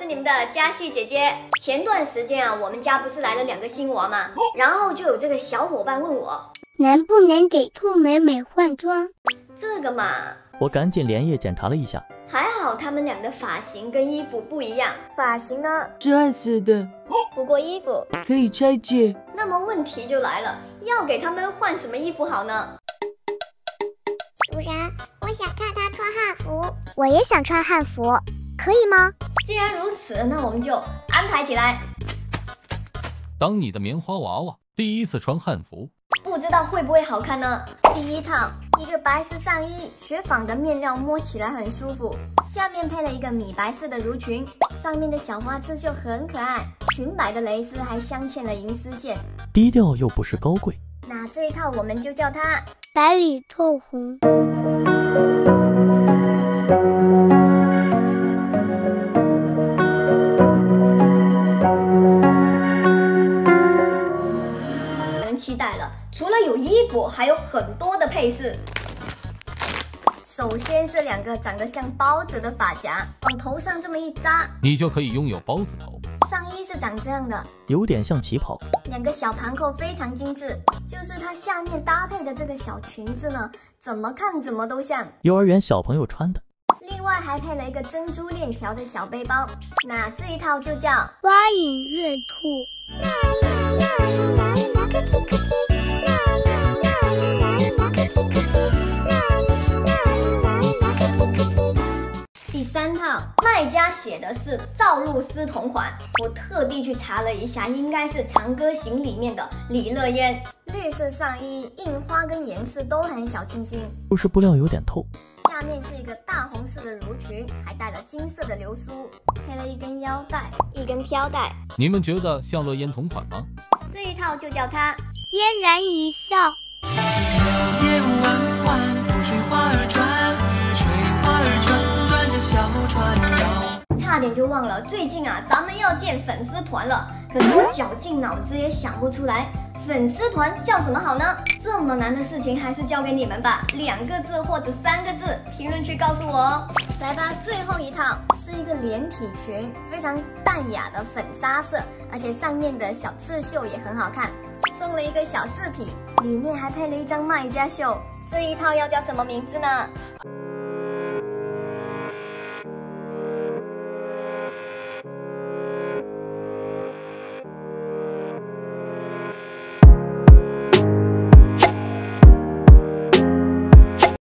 是你们的佳戏姐姐。前段时间啊，我们家不是来了两个新娃吗？然后就有这个小伙伴问我，能不能给兔美美换装？这个嘛，我赶紧连夜检查了一下，还好他们俩的发型跟衣服不一样，发型呢是暗色的，不过衣服。可以拆解。那么问题就来了，要给他们换什么衣服好呢？主人，我想看他穿汉服，我也想穿汉服，可以吗？既然如此，那我们就安排起来。当你的棉花娃娃第一次穿汉服，不知道会不会好看呢？第一套，一个白色上衣，雪纺的面料摸起来很舒服，下面配了一个米白色的襦裙，上面的小花刺绣很可爱，裙摆的蕾丝还镶嵌了银丝线。低调又不失高贵。那这一套我们就叫它白里透红。期待了。除了有衣服，还有很多的配饰。首先是两个长得像包子的发夹，往头上这么一扎。你就可以拥有包子头。上衣是长这样的，有点像旗袍。两个小盘扣非常精致，就是它下面搭配的这个小裙子呢，怎么看怎么都像。幼儿园小朋友穿的。另外还配了一个珍珠链条的小背包，那这一套就叫花影月兔。卖家写的是赵露思同款，我特地去查了一下，应该是《长歌行》里面的李乐嫣。绿色上衣，印花跟颜色都很小清新，就是布料有点透。下面是一个大红色的襦裙，还带了金色的流苏，配了一根腰带，一根飘带。你们觉得像乐嫣同款吗？这一套就叫它嫣然一笑。夜幕弯弯，浮水花儿点就忘了，最近啊，咱们要建粉丝团了。可是我绞尽脑汁也想不出来，粉丝团叫什么好呢？这么难的事情，还是交给你们吧。两个字或者三个字，评论区告诉我哦。来吧，最后一套是一个连体裙，非常淡雅的粉纱色，而且上面的小刺绣也很好看，送了一个小饰品，里面还配了一张卖家秀。这一套要叫什么名字呢？